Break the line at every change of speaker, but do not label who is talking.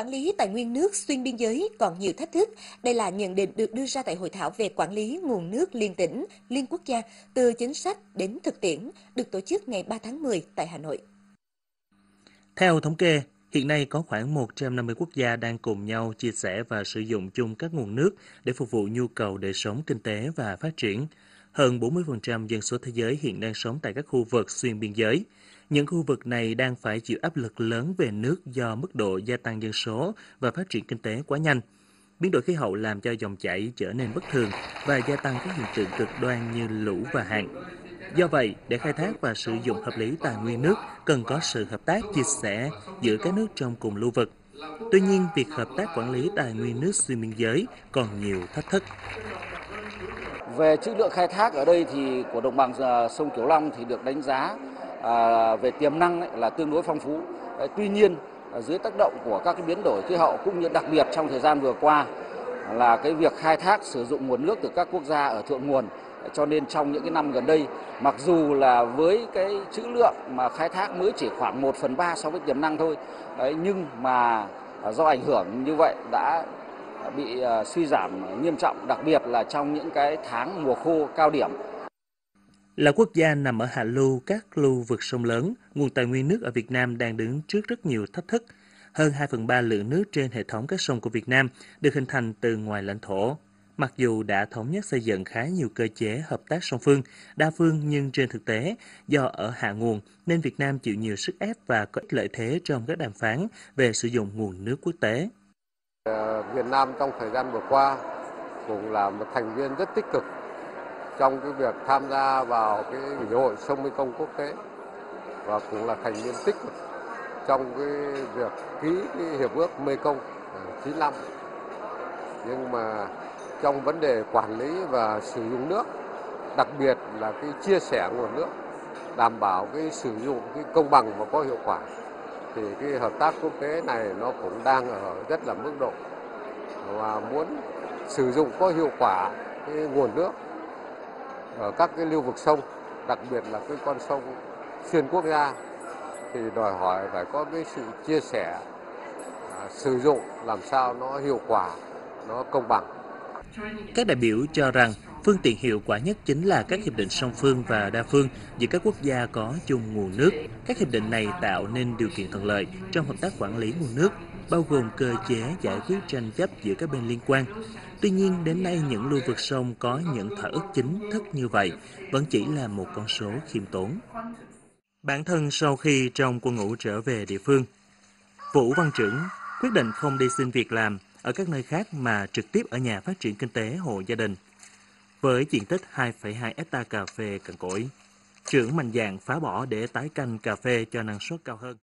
quản lý tài nguyên nước xuyên biên giới còn nhiều thách thức. Đây là nhận định được đưa ra tại hội thảo về quản lý nguồn nước liên tỉnh, liên quốc gia từ chính sách đến thực tiễn, được tổ chức ngày 3 tháng 10 tại Hà Nội.
Theo thống kê, hiện nay có khoảng 150 quốc gia đang cùng nhau chia sẻ và sử dụng chung các nguồn nước để phục vụ nhu cầu đời sống kinh tế và phát triển. Hơn 40% dân số thế giới hiện đang sống tại các khu vực xuyên biên giới. Những khu vực này đang phải chịu áp lực lớn về nước do mức độ gia tăng dân số và phát triển kinh tế quá nhanh. Biến đổi khí hậu làm cho dòng chảy trở nên bất thường và gia tăng các hiện tượng cực đoan như lũ và hạn. Do vậy, để khai thác và sử dụng hợp lý tài nguyên nước, cần có sự hợp tác chia sẻ giữa các nước trong cùng lưu vực. Tuy nhiên, việc hợp tác quản lý tài nguyên nước xuyên biên giới còn nhiều thách thức.
Về chữ lượng khai thác ở đây thì của đồng bằng à, sông Cửu Long thì được đánh giá à, về tiềm năng ấy, là tương đối phong phú. Tuy nhiên à, dưới tác động của các cái biến đổi khí hậu cũng như đặc biệt trong thời gian vừa qua là cái việc khai thác sử dụng nguồn nước từ các quốc gia ở thượng nguồn cho nên trong những cái năm gần đây mặc dù là với cái chữ lượng mà khai thác mới chỉ khoảng 1 phần 3 so với tiềm năng thôi đấy, nhưng mà do ảnh hưởng như vậy đã bị à, suy giảm nghiêm trọng đặc biệt là trong những cái tháng mùa khô cao điểm
là quốc gia nằm ở hạ lưu các lưu vực sông lớn, nguồn tài nguyên nước ở Việt Nam đang đứng trước rất nhiều thách thức. Hơn 2 phần 3 lượng nước trên hệ thống các sông của Việt Nam được hình thành từ ngoài lãnh thổ. Mặc dù đã thống nhất xây dựng khá nhiều cơ chế hợp tác song phương, đa phương nhưng trên thực tế, do ở hạ nguồn nên Việt Nam chịu nhiều sức ép và có lợi thế trong các đàm phán về sử dụng nguồn nước quốc tế.
Ờ, Việt Nam trong thời gian vừa qua cũng là một thành viên rất tích cực trong cái việc tham gia vào cái ủy hội sông Mekong quốc tế và cũng là thành viên tích cực trong cái việc ký cái hiệp ước Mekong ờ, 95 nhưng mà trong vấn đề quản lý và sử dụng nước, đặc biệt là cái chia sẻ nguồn nước, đảm bảo cái sử dụng, cái công bằng và có hiệu quả thì cái hợp tác quốc tế này nó cũng đang ở rất là mức độ và muốn sử dụng có hiệu quả cái nguồn nước ở các cái lưu vực sông, đặc biệt là cái con sông xuyên quốc gia thì đòi hỏi phải có cái sự chia sẻ à, sử dụng làm sao nó hiệu quả, nó công bằng.
Các đại biểu cho rằng phương tiện hiệu quả nhất chính là các hiệp định song phương và đa phương giữa các quốc gia có chung nguồn nước. Các hiệp định này tạo nên điều kiện thuận lợi trong hợp tác quản lý nguồn nước, bao gồm cơ chế giải quyết tranh chấp giữa các bên liên quan. Tuy nhiên, đến nay những lưu vực sông có những thỏa ước chính thức như vậy vẫn chỉ là một con số khiêm tốn. Bản thân sau khi trong quân ngũ trở về địa phương, Vũ Văn Trưởng quyết định không đi xin việc làm ở các nơi khác mà trực tiếp ở nhà phát triển kinh tế hộ gia đình. Với diện tích 2,2 hecta cà phê cằn cỗi, trưởng mạnh dạng phá bỏ để tái canh cà phê cho năng suất cao hơn.